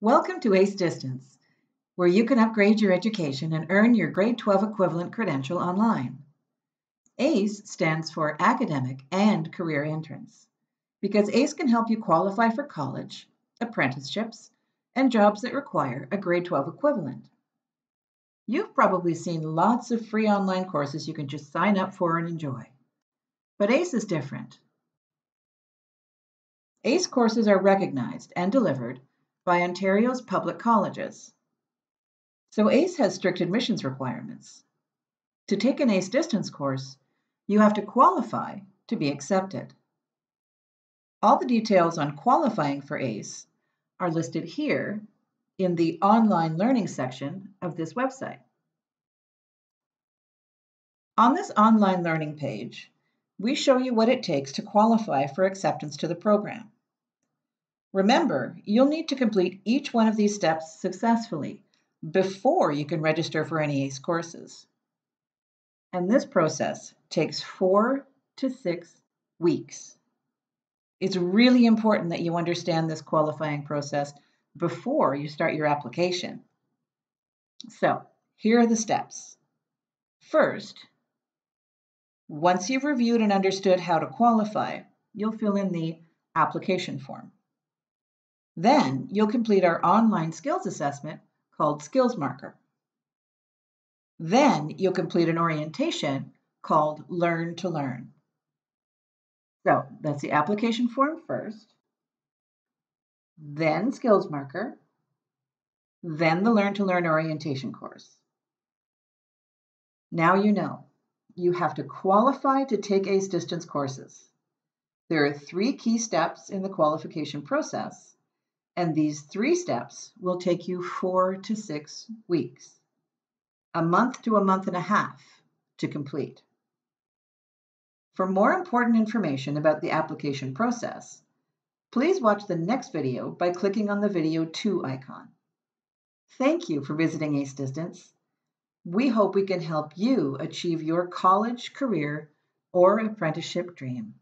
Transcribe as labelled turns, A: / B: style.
A: Welcome to ACE Distance, where you can upgrade your education and earn your grade 12 equivalent credential online. ACE stands for Academic and Career Entrance because ACE can help you qualify for college, apprenticeships, and jobs that require a grade 12 equivalent. You've probably seen lots of free online courses you can just sign up for and enjoy. But ACE is different. ACE courses are recognized and delivered by Ontario's public colleges. So ACE has strict admissions requirements. To take an ACE distance course, you have to qualify to be accepted. All the details on qualifying for ACE are listed here in the online learning section of this website. On this online learning page, we show you what it takes to qualify for acceptance to the program. Remember, you'll need to complete each one of these steps successfully before you can register for any ACE courses. And this process takes four to six weeks. It's really important that you understand this qualifying process before you start your application. So, here are the steps. First, once you've reviewed and understood how to qualify, you'll fill in the application form. Then you'll complete our online skills assessment called Skills Marker. Then you'll complete an orientation called Learn to Learn. So that's the application form first, then Skills Marker, then the Learn to Learn orientation course. Now you know you have to qualify to take ACE distance courses. There are three key steps in the qualification process, and these three steps will take you four to six weeks, a month to a month and a half to complete. For more important information about the application process, please watch the next video by clicking on the Video 2 icon. Thank you for visiting ACE Distance. We hope we can help you achieve your college, career, or apprenticeship dream.